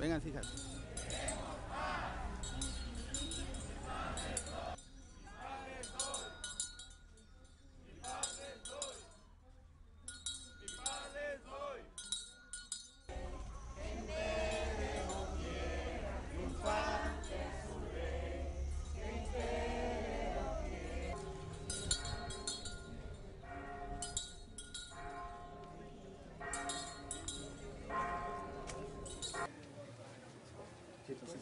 Vengan, fíjate. Entonces,